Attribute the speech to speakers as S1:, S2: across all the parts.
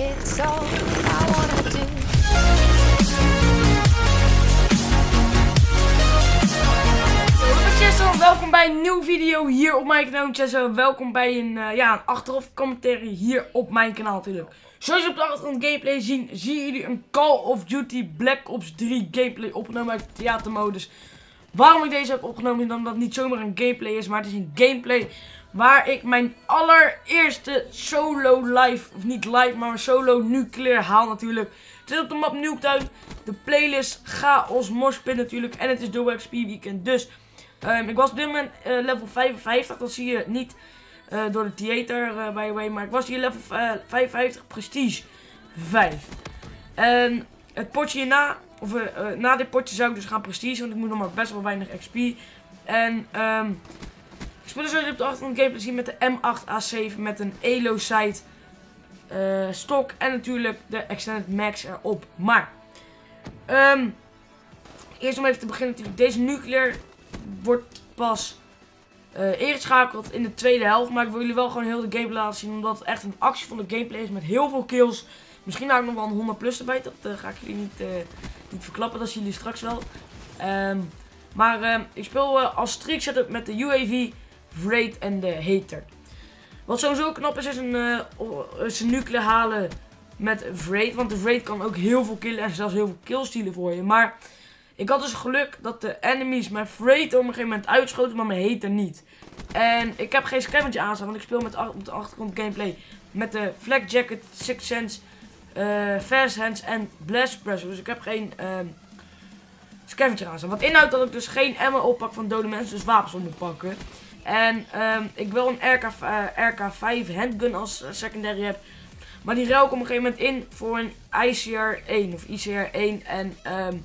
S1: It's all I wanna
S2: welkom bij een nieuwe video hier op mijn kanaal. Chesso, welkom bij een, eh, ja, een achteraf commentary hier op mijn kanaal natuurlijk. Zoals je op de achtergrond gameplay zien, zien jullie een Call of Duty Black Ops 3 gameplay opgenomen uit theatermodus. Waarom ik deze heb opgenomen is omdat het niet zomaar een gameplay is, maar het is een gameplay waar ik mijn allereerste solo live, of niet live, maar solo nuclear haal natuurlijk. Het is op de map Nuketown, de playlist Chaos Moshpit natuurlijk en het is Double XP weekend. Dus ehm, ik was op dit moment eh, level 55, dat zie je niet eh, door de theater eh, by the way, maar ik was hier level eh, 55 prestige 5. En het potje hierna, of eh, na dit potje zou ik dus gaan prestige, want ik moet nog maar best wel weinig XP. En ehm ik speel dus op de achtergrond gameplay zien met de M8A7 met een Elo sight eh, stok en natuurlijk de Extended Max erop. Maar, ehm eerst om even te beginnen natuurlijk, deze nuclear wordt pas eh ingeschakeld in de tweede helft. Maar ik wil jullie wel gewoon heel de gameplay laten zien, omdat het echt een actievolle gameplay is met heel veel kills. Misschien hou ik nog wel een 100 plus erbij, dat ga ik jullie niet, niet verklappen, dat jullie straks wel. Ehm, maar ehm, ik speel eh, als streak setup met de UAV, Wraith en de Hater. Wat sowieso knap is, is een, o- is een nuclear halen met Wraith. Want de Wraith kan ook heel veel killen en zelfs heel veel kills stealen voor je. Maar ik had dus geluk dat de enemies mijn Wraith op een gegeven moment uitschoten, maar mijn Hater niet. En ik heb geen scavenger aanstaan, want ik speel met op de achtergrond gameplay met de Flak Jacket, Six Sense, eh Fast Hands en Blast Pressure. Dus ik heb geen ehm scavenger aanstaan. Wat inhoudt dat ik dus geen ammo oppak van dode mensen, dus wapens op moet pakken. En ehm, ik wil een RK, eh, RK5 handgun als eh, secondary heb. Maar die ruil ik op een gegeven moment in voor een ICR1 of ICR1. En ehm,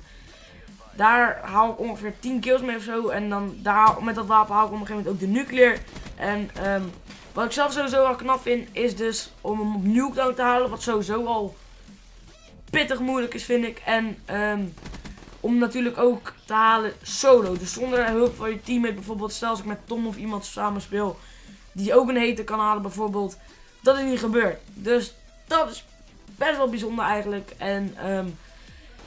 S2: daar haal ik ongeveer 10 kills mee of zo. En dan daar, met dat wapen haal ik op een gegeven moment ook de nuclear. En ehm, wat ik zelf sowieso wel knap vind, is dus om hem op te halen. Wat sowieso al pittig moeilijk is, vind ik. En ehm, om natuurlijk ook te halen solo. Dus zonder hulp van je teammate. Bijvoorbeeld, stel als ik met Tom of iemand samen speel. Die ook een hater kan halen, bijvoorbeeld. Dat is niet gebeurd. Dus dat is best wel bijzonder eigenlijk. En ehm,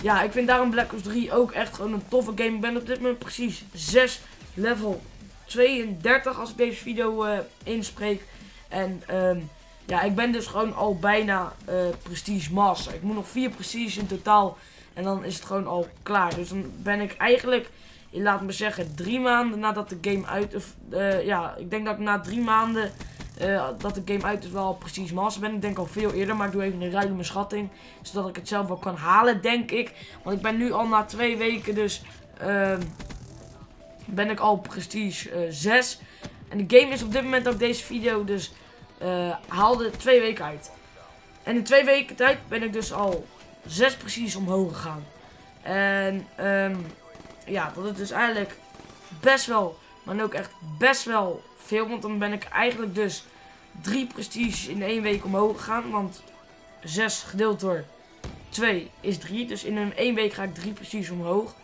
S2: ja, ik vind daarom Black Ops 3 ook echt gewoon een toffe game. Ik ben op dit moment precies 6 level 32 als ik deze video eh, inspreek. En ehm, ja, ik ben dus gewoon al bijna eh, Prestige Master. Ik moet nog 4 Prestige in totaal. En dan is het gewoon al klaar. Dus dan ben ik eigenlijk, laat me zeggen, drie maanden nadat de game uit... Of, eh, ja, ik denk dat ik na drie maanden eh, dat de game uit is wel precies master ben. Ik denk al veel eerder, maar ik doe even een ruime schatting. Zodat ik het zelf wel kan halen, denk ik. Want ik ben nu al na twee weken, dus ehm, ben ik al prestige eh 6. En de game is op dit moment ik deze video dus eh, haalde twee weken uit. En in twee weken tijd ben ik dus al zes precies omhoog gegaan. En ehm, ja, dat is dus eigenlijk best wel, maar ook echt best wel veel. Want dan ben ik eigenlijk dus drie prestige in één week omhoog gegaan. Want 6 gedeeld door 2 is 3. Dus in een één week ga ik drie prestige omhoog.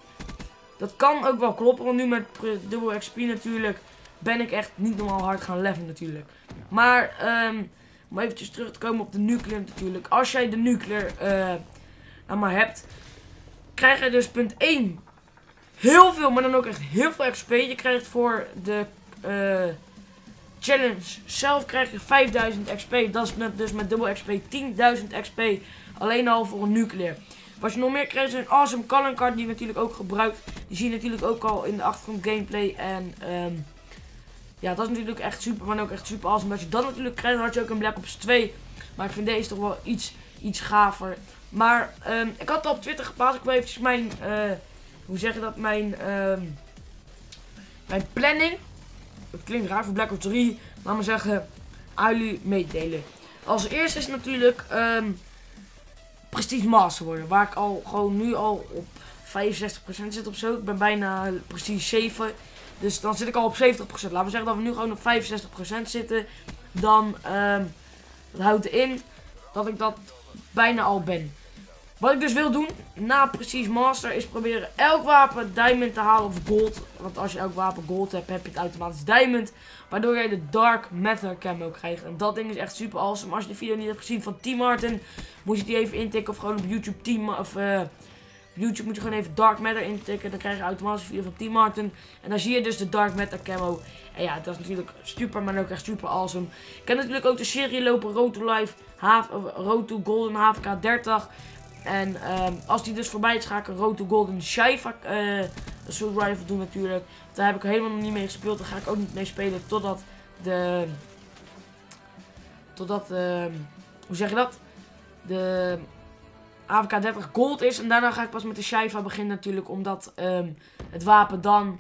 S2: Dat kan ook wel kloppen, want nu met dubbel XP natuurlijk ben ik echt niet normaal hard gaan levelen natuurlijk. Maar ehm, om eventjes terug te komen op de nuclear natuurlijk. Als jij de nuclear eh nou maar hebt, krijg je dus punt 1 heel veel, maar dan ook echt heel veel XP. Je krijgt voor de eh, challenge zelf krijg je 5000 XP. Dat is met, dus met dubbel XP 10.000 XP. Alleen al voor een nuclear. Wat je nog meer krijgt is een awesome calling card die je natuurlijk ook gebruikt. Die zie je natuurlijk ook al in de achtergrond gameplay. En ehm, ja, dat is natuurlijk echt super, maar ook echt super awesome. Als je dat natuurlijk krijgt, dan had je ook een Black Ops 2. Maar ik vind deze toch wel iets, iets gaver. Maar ehm, ik had op Twitter geplaatst. Ik wil eventjes mijn, eh, hoe zeg je dat, mijn, ehm, mijn planning. Het klinkt raar voor Black Ops 3. Laat maar zeggen, aan jullie meedelen. Als eerste is natuurlijk ehm, Prestige Master worden. Waar ik al gewoon nu al op 65% zit of zo. Ik ben bijna Prestige 7. Dus dan zit ik al op 70%. Laten we zeggen dat we nu gewoon op 65% zitten. Dan ehm dat houdt in dat ik dat bijna al ben. Wat ik dus wil doen, na precies master, is proberen elk wapen diamond te halen of gold. Want als je elk wapen gold hebt, heb je het automatisch diamond. Waardoor je de dark matter camo krijgt. En dat ding is echt super awesome. Als je de video niet hebt gezien van Team Martin, moet je die even intikken. Of gewoon op YouTube Team, of uh, YouTube moet je gewoon even dark matter intikken. Dan krijg je automatisch video van Team Martin. En dan zie je dus de dark matter camo. En ja, dat is natuurlijk super, maar ook echt super awesome. Ik heb natuurlijk ook de serie lopen Road to Life, Road to Golden HVK 30. En um, als die dus voorbij is, ga ik een Road Golden Shiva uh, Assault Rifle doen natuurlijk. Daar heb ik helemaal niet mee gespeeld. Daar ga ik ook niet mee spelen totdat de... Totdat, uh, hoe zeg je dat? De AVK 30 Gold is. En daarna ga ik pas met de Shiva beginnen natuurlijk. Omdat um, het wapen dan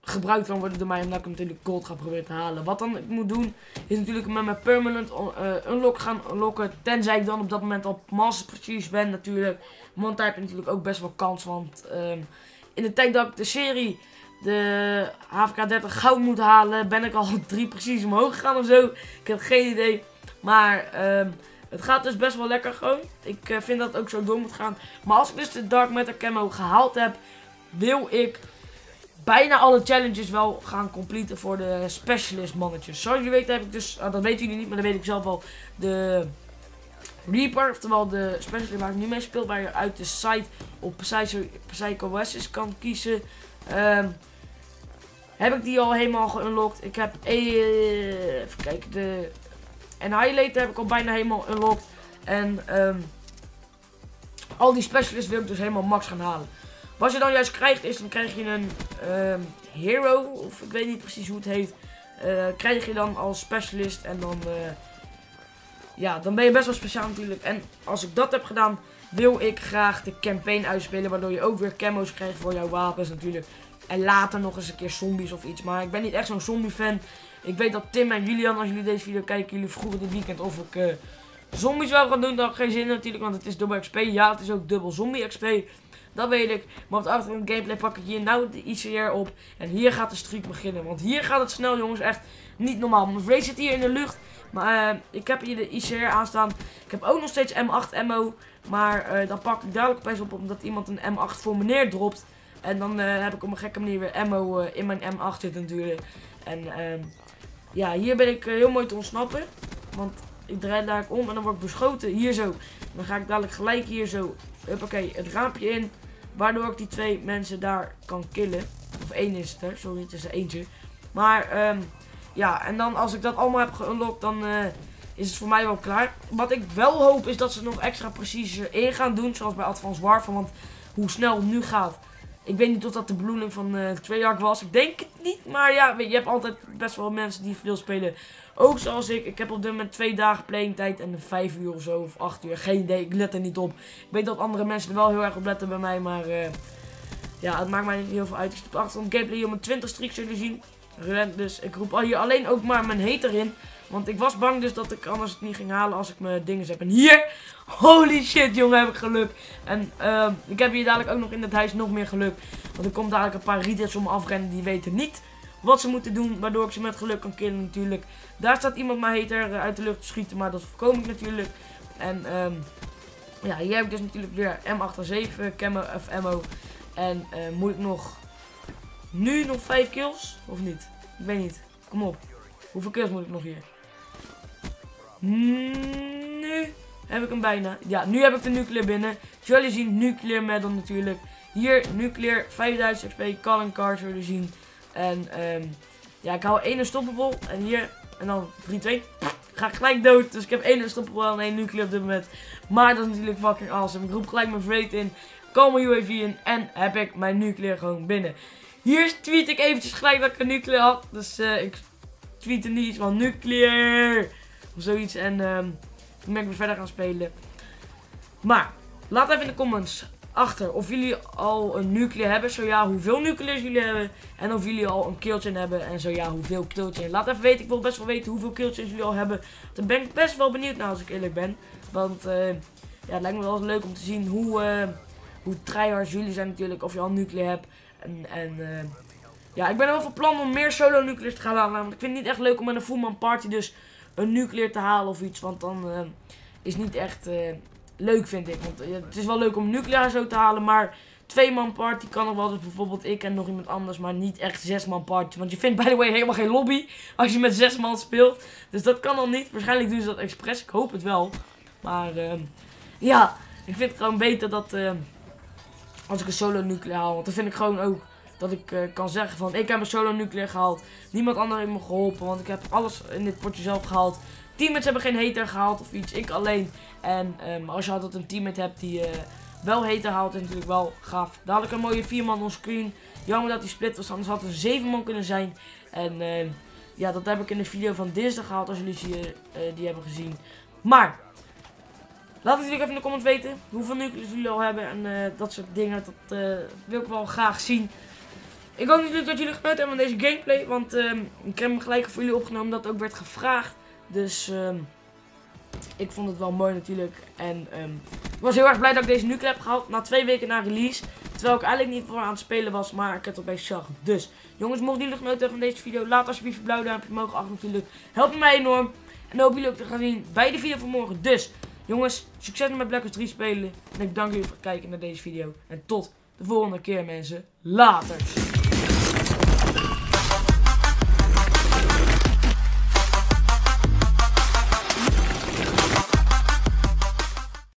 S2: gebruikt kan worden door mij. Omdat ik hem natuurlijk gold ga proberen te halen. Wat dan ik moet doen is natuurlijk met mijn permanent uh, unlock gaan unlocken. Tenzij ik dan op dat moment op master prestige ben natuurlijk. Want daar heb je natuurlijk ook best wel kans. Want um, in de tijd dat ik de serie de HVK 30 goud moet halen. Ben ik al drie precies omhoog gegaan of zo. Ik heb geen idee. Maar um, het gaat dus best wel lekker gewoon. Ik uh, vind dat het ook zo door moet gaan. Maar als ik dus de Dark Matter Camo gehaald heb. Wil ik bijna alle challenges wel gaan completen voor de specialist mannetjes. Zoals jullie weten heb ik dus, uh, dat weten jullie niet, maar dat weet ik zelf wel, de Reaper, oftewel de specialist waar ik nu mee speel, waar je uit de site op Psycho, Psycho kan kiezen. Um, heb ik die al helemaal geunlocked. Ik heb, uh, even kijken, de Annihilator heb ik al bijna helemaal unlocked. En um, al die specialists wil ik dus helemaal max gaan halen. Wat je dan juist krijgt is, dan krijg je een um, hero, of ik weet niet precies hoe het heet. Uh, krijg je dan als specialist en dan, uh, ja, dan ben je best wel speciaal natuurlijk. En als ik dat heb gedaan, wil ik graag de campaign uitspelen, waardoor je ook weer camo's krijgt voor jouw wapens natuurlijk. En later nog eens een keer zombies of iets, maar ik ben niet echt zo'n zombie fan. Ik weet dat Tim en Julian, als jullie deze video kijken, jullie vroegen dit weekend of ik uh, zombies wel gaan doen. Dat heb geen zin natuurlijk, want het is dubbel XP. Ja, het is ook dubbel zombie XP. Dat weet ik. Maar op de achtergrond gameplay pak ik hier nou de ICR op. En hier gaat de streak beginnen. Want hier gaat het snel jongens. Echt niet normaal. Mijn Ray zit hier in de lucht. Maar uh, ik heb hier de ICR aanstaan. Ik heb ook nog steeds M8 ammo. Maar uh, dan pak ik dadelijk opeens op omdat iemand een M8 voor me neerdropt. En dan uh, heb ik op een gekke manier weer ammo in mijn M8 zitten natuurlijk. En uh, ja, hier ben ik heel mooi te ontsnappen. Want ik draai daar om en dan word ik beschoten. Hier zo. Dan ga ik dadelijk gelijk hier zo. Huppakee, het raampje in. Waardoor ik die twee mensen daar kan killen. Of één is het er. Sorry, het is er eentje. Maar um, ja, en dan als ik dat allemaal heb geunlocked, dan is het voor mij wel klaar. Wat ik wel hoop is dat ze nog extra precies in gaan doen. Zoals bij Advance Warfare. Want hoe snel het nu gaat. Ik weet niet of dat de bedoeling van uh, Treyarch was. Ik denk het niet. Maar ja, je hebt altijd best wel mensen die veel spelen. Ook zoals ik. Ik heb op dit moment twee dagen playing tijd. En vijf uur of zo. Of acht uur. Geen idee. Ik let er niet op. Ik weet dat andere mensen er wel heel erg op letten bij mij. Maar uh, ja, het maakt mij niet heel veel uit. Ik zit op achtergrond gameplay om een 20 streaks zullen zien. Dus ik roep hier alleen ook maar mijn hater in. Want ik was bang dus dat ik anders het niet ging halen als ik mijn dingen heb. En hier, holy shit jongen, heb ik geluk. En uh, ik heb hier dadelijk ook nog in het huis nog meer geluk. Want er komt dadelijk een paar readers om me afrennen die weten niet wat ze moeten doen. Waardoor ik ze met geluk kan killen natuurlijk. Daar staat iemand mijn hater uit de lucht te schieten, maar dat voorkom ik natuurlijk. En um, ja, hier heb ik dus natuurlijk weer M87 camo of ammo. En uh, moet ik nog nu nog 5 kills? Of niet? Ik weet niet. Kom op. Hoeveel kills moet ik nog hier? Nu heb ik hem bijna. Ja, nu heb ik de nuclear binnen. Zullen zien, nuclear medal natuurlijk. Hier, nuclear, 5000 XP, calling card zullen zien. En um, ja, ik hou één stoppable. En hier, en dan 3, 2. Ga gelijk dood. Dus ik heb één stoppable en één nuclear op dit moment. Maar dat is natuurlijk fucking awesome. Ik roep gelijk mijn freight in. Call mijn UAV in. En heb ik mijn nuclear gewoon binnen. Hier tweet ik eventjes gelijk dat ik een nuclear had. Dus uh, ik tweet er niet iets van nuclear. Of zoiets. En um, toen ben ik weer verder gaan spelen. Maar, laat even in de comments achter of jullie al een nuclear hebben. Zo ja, hoeveel nuclears jullie hebben. En of jullie al een killchain hebben. En zo ja, hoeveel killchain. Laat even weten. Ik wil best wel weten hoeveel killchains jullie al hebben. Daar ben ik best wel benieuwd naar als ik eerlijk ben. Want uh, ja, het lijkt me wel eens leuk om te zien hoe, uh, hoe tryhards jullie zijn natuurlijk. Of je al nuclear hebt. En, en uh, ja, ik ben er wel van plan om meer solo nuclears te gaan halen. Want ik vind het niet echt leuk om met een fullman party dus een nuclear te halen of iets. Want dan is niet echt leuk vind ik. Want eh, het is wel leuk om nucleair zo te halen, maar twee man party kan nog wel. Dus bijvoorbeeld ik en nog iemand anders, maar niet echt zes man party. Want je vindt by the way helemaal geen lobby als je met zes man speelt. Dus dat kan dan niet. Waarschijnlijk doen ze dat expres. Ik hoop het wel. Maar ja, ik vind het gewoon beter dat als ik een solo nucleair haal. Want dan vind ik gewoon ook dat ik eh, kan zeggen van ik heb een solo nucleair gehaald. Niemand anders heeft me geholpen, want ik heb alles in dit potje zelf gehaald. Teammates hebben geen hater gehaald of iets, ik alleen. En ehm, als je altijd een teammate hebt die eh, wel hater haalt, is natuurlijk wel gaaf. Ik een mooie 4 man on screen. Jammer dat die split was, anders had er 7 man kunnen zijn. En ja, dat heb ik in de video van dinsdag gehaald, als jullie die hebben gezien. Maar, laat het natuurlijk even in de comments weten hoeveel nucleus jullie al hebben en dat soort dingen. Dat wil ik wel graag zien. Ik hoop natuurlijk dat jullie genoten hebben van deze gameplay. Want um, ik heb hem gelijk voor jullie opgenomen dat ook werd gevraagd. Dus um, ik vond het wel mooi natuurlijk. En um, ik was heel erg blij dat ik deze nuclear heb gehaald. Na twee weken na release. Terwijl ik eigenlijk niet voor aan het spelen was. Maar ik het bij zag. Dus jongens, mochten jullie genoten hebben van deze video. Laat alsjeblieft een blauw duimpje omhoog achter natuurlijk. Helpt mij enorm. En hoop jullie ook te gaan zien bij de video van morgen. Dus jongens, succes met Black Ops 3 spelen. En ik dank jullie voor het kijken naar deze video. En tot de volgende keer mensen. Later.